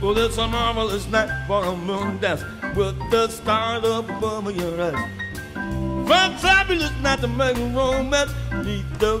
Well, it's a marvelous night for a moon dance with the stars above your eyes. Fun fabulous night to make a romance. Need the